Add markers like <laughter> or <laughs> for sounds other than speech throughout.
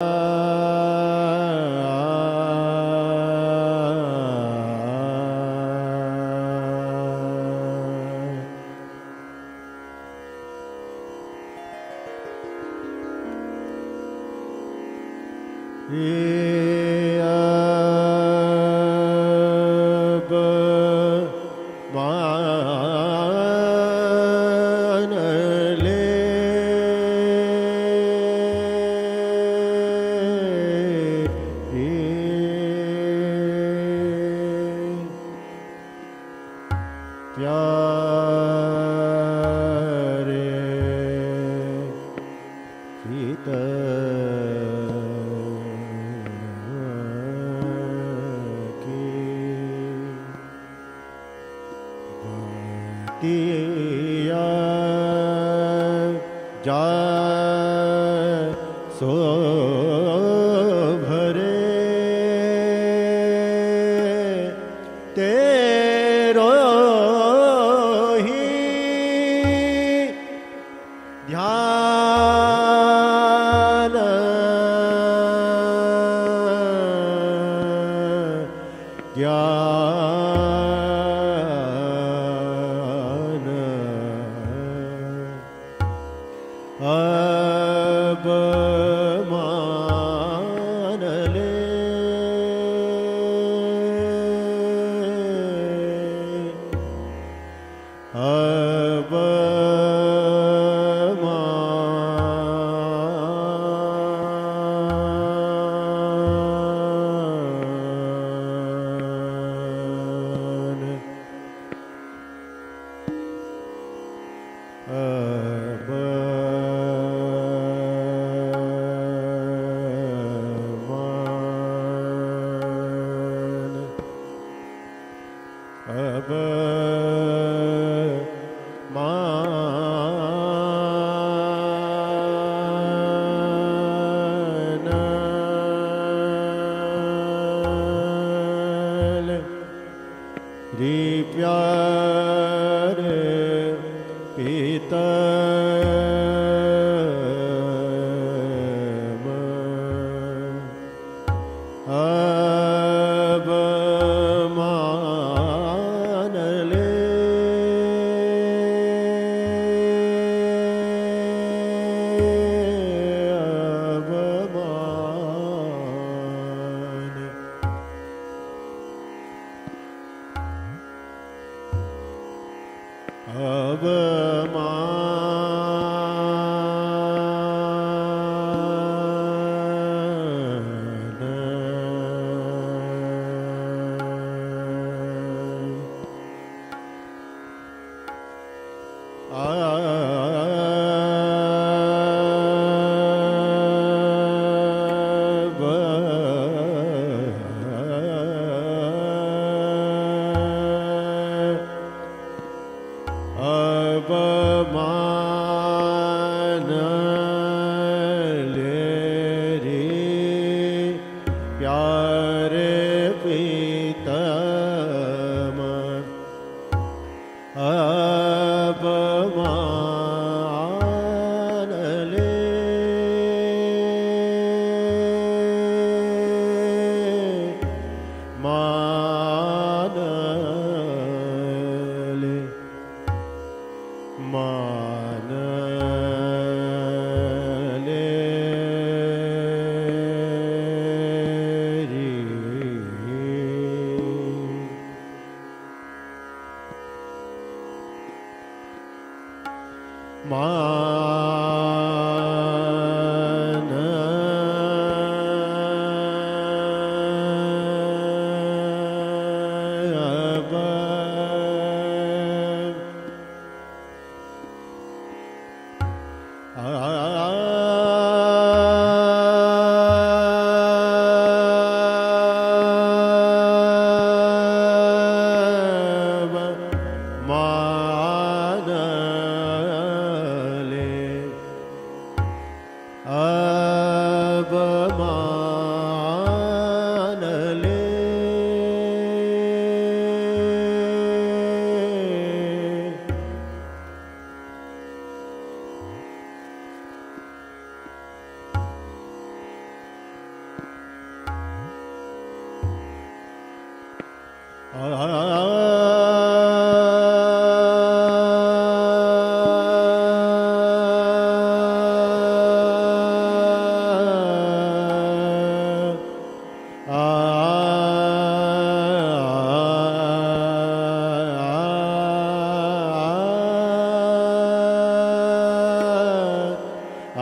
Uh... Ei. É.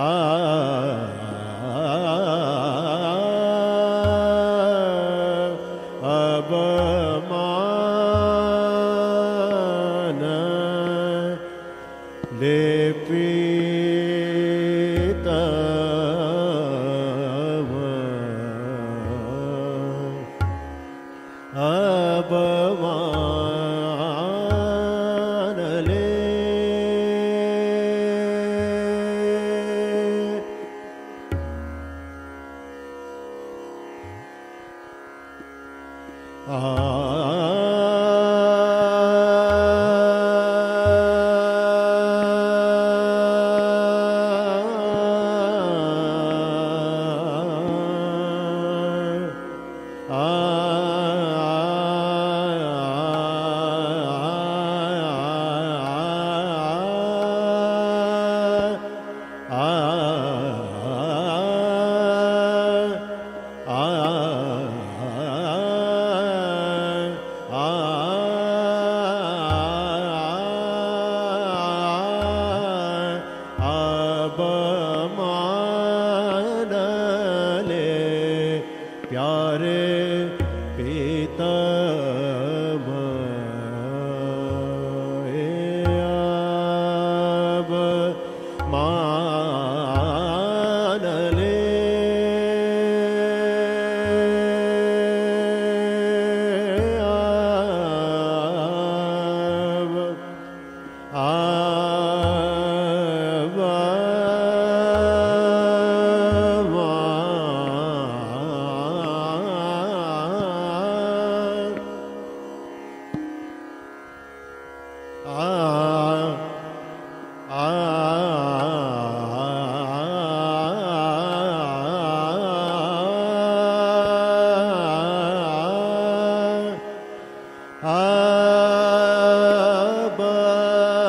Ah.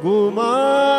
Guma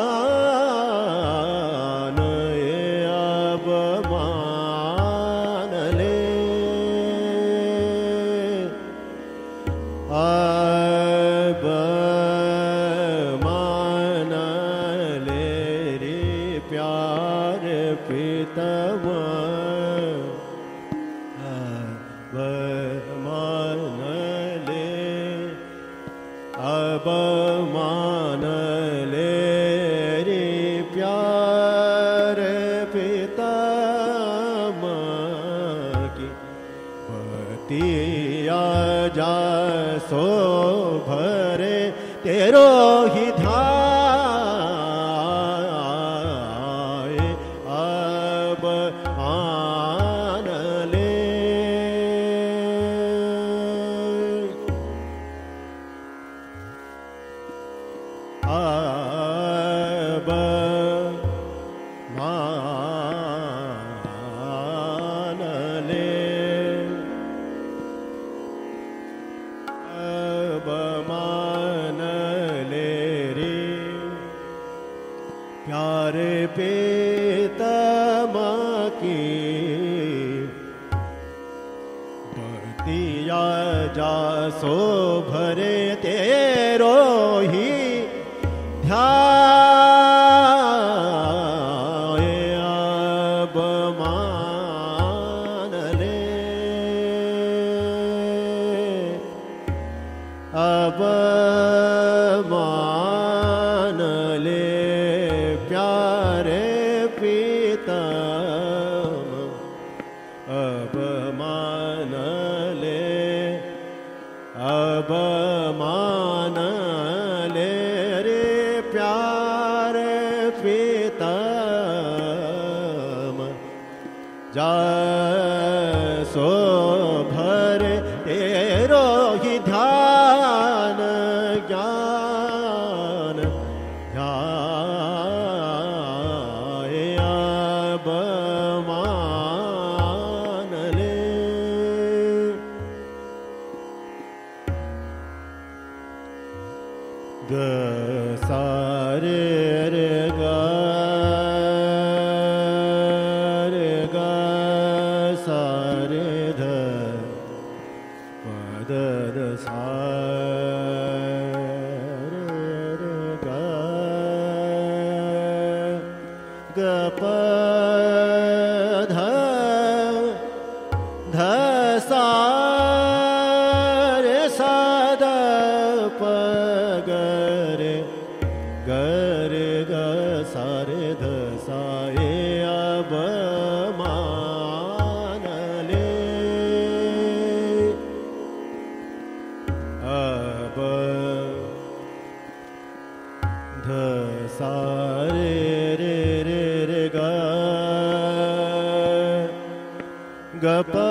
Rangapa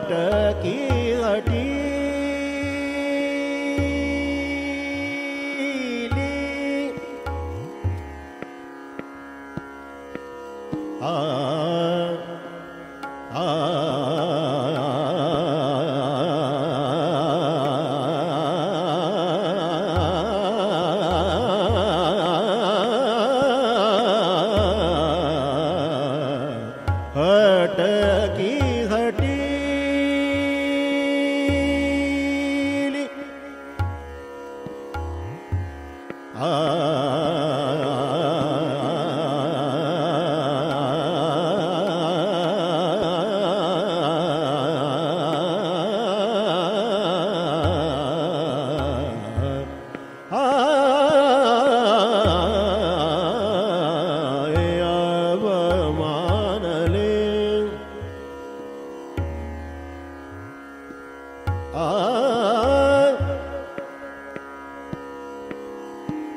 பாட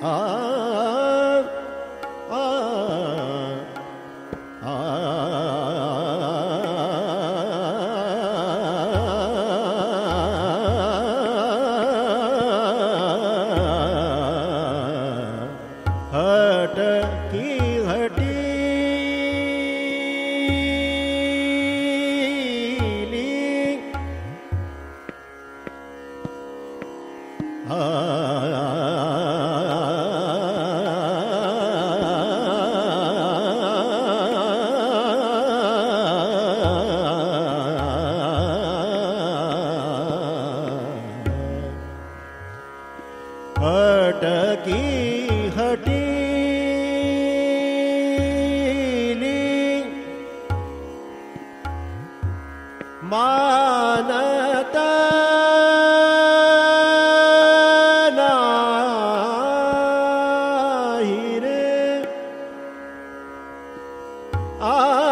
ah 啊。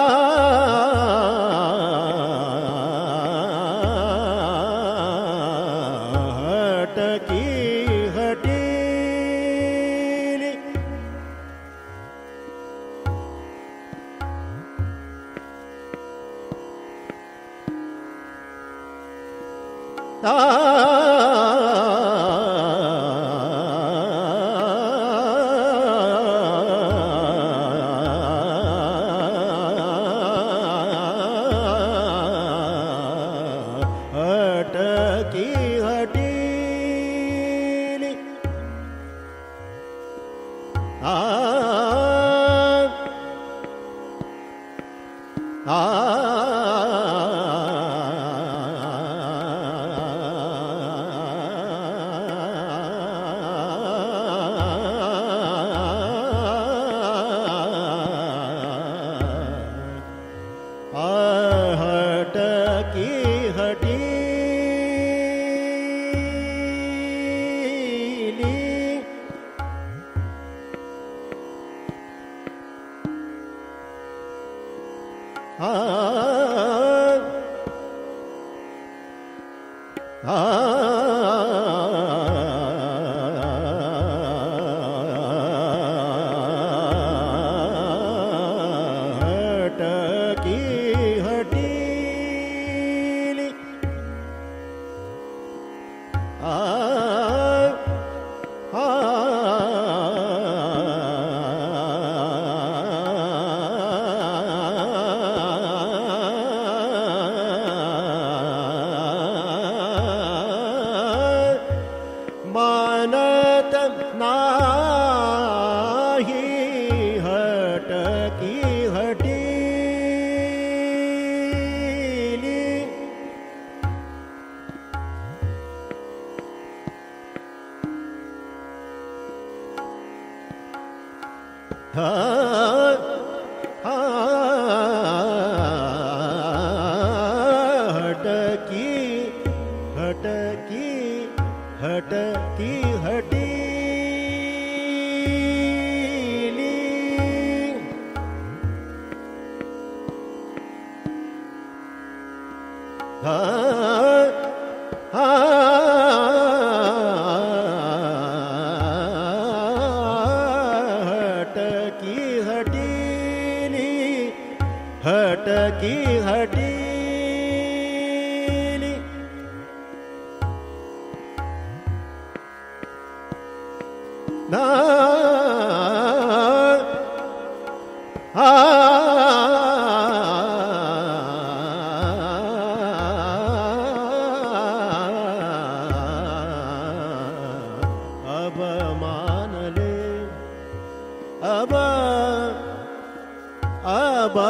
Ah <laughs>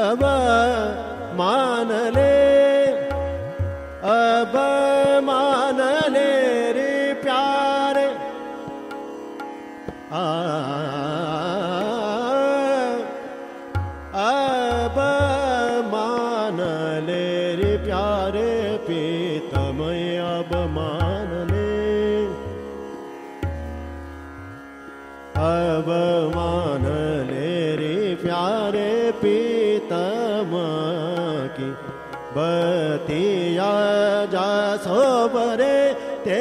அவ மானலே बतिया जा सोबरे ते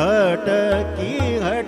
हटकी की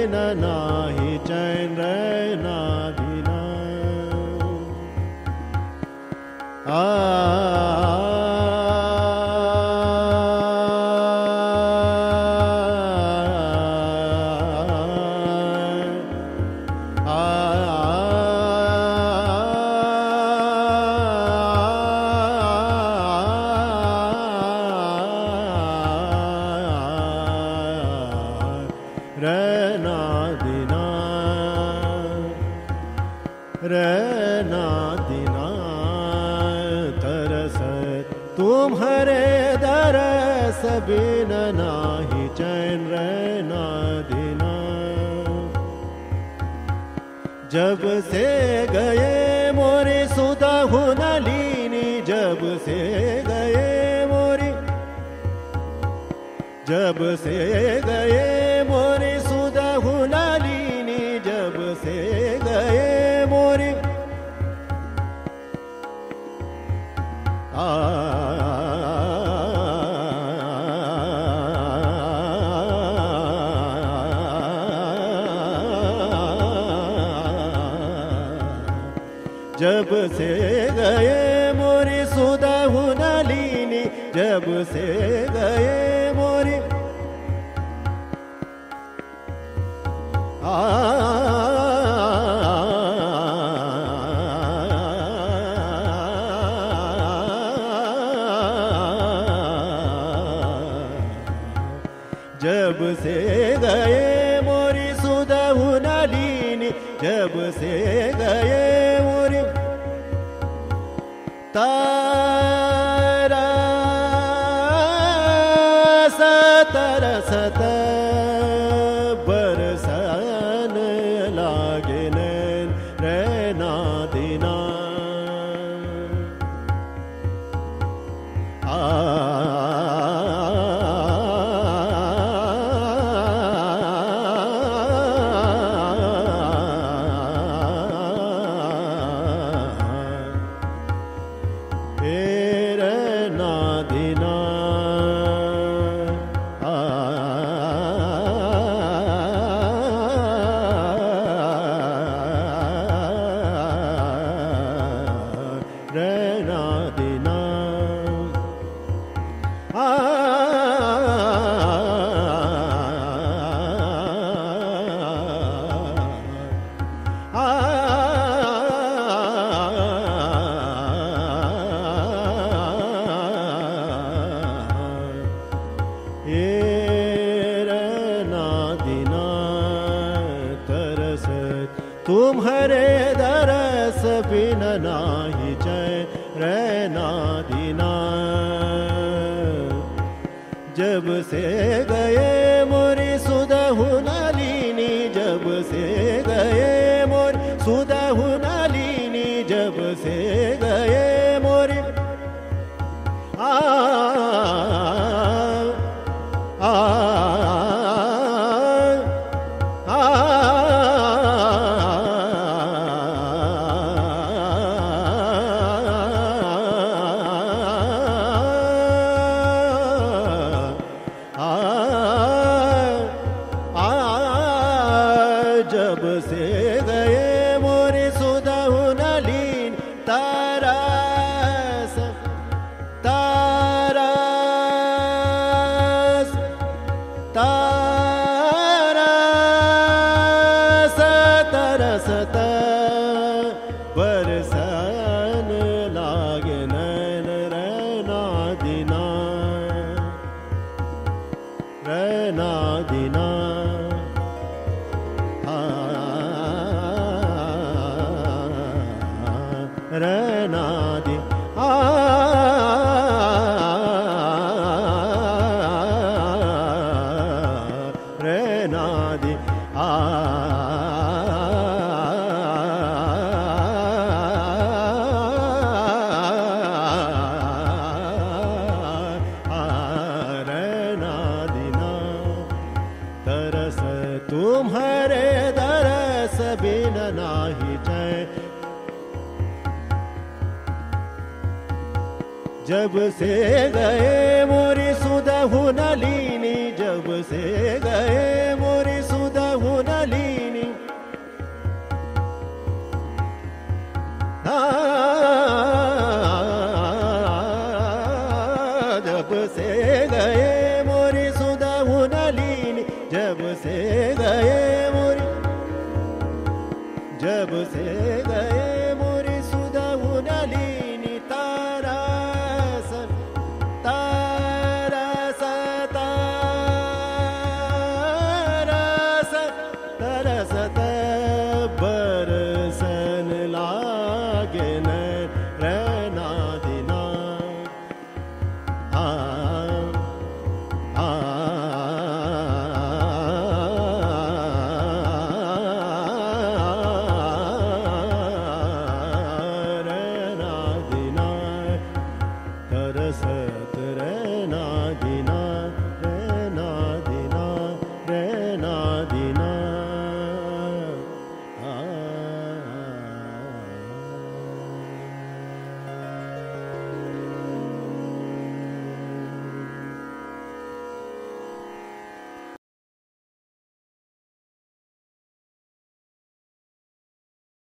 कहु न लीनी जब से गए मोरी जब से गए I'm ta ta तुम्हारे दरस बिन नाही जय रहना दीना जब से गए मोरे जब से गए मोरी जब से गए